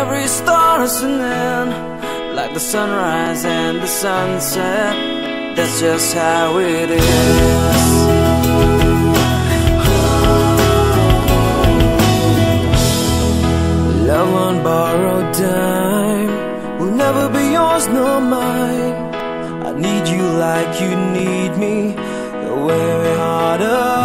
Every star is an end Like the sunrise and the sunset. That's just how it is. Love on borrowed time Will never be yours nor mine. I need you like you need me. We're harder.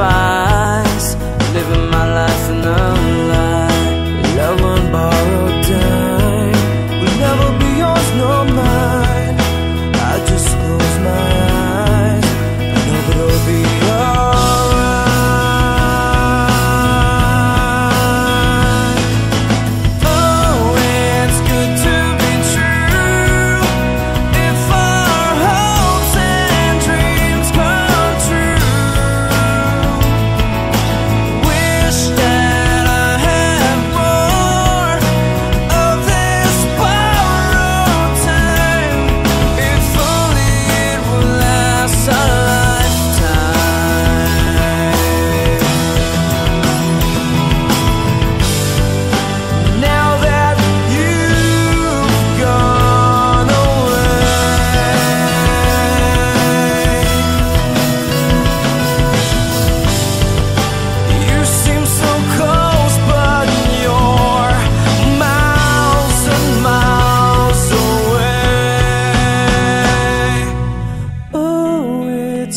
¡Bye!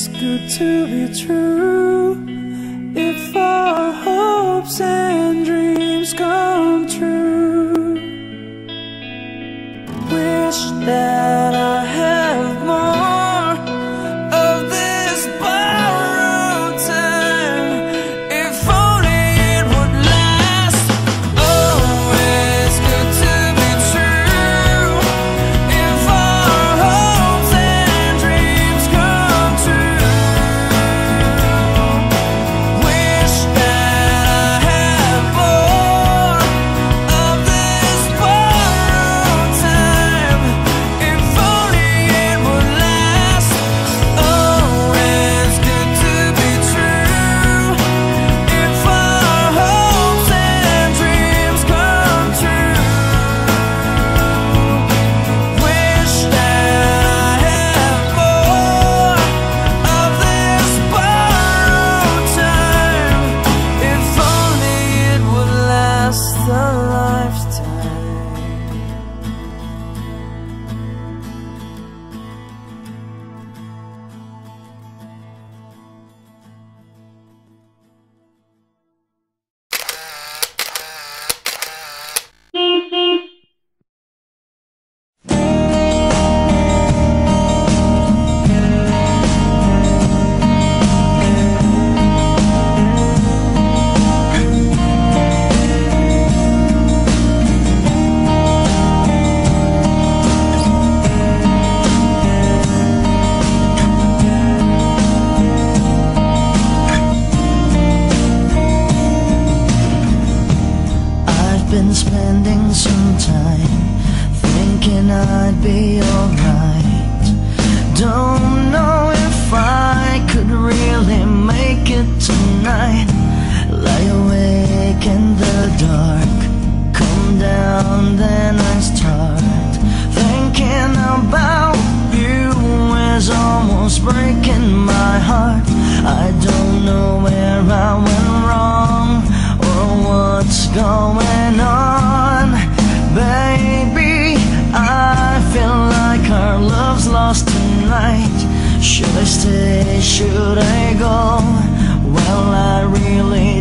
It's good to be true. If our hopes and dreams come true Wish that been spending some time thinking I'd be alright. Don't know if I could really make it tonight. Lie awake in the dark, come down, then I start thinking about you is almost breaking Should I stay? Should I go? Well, I really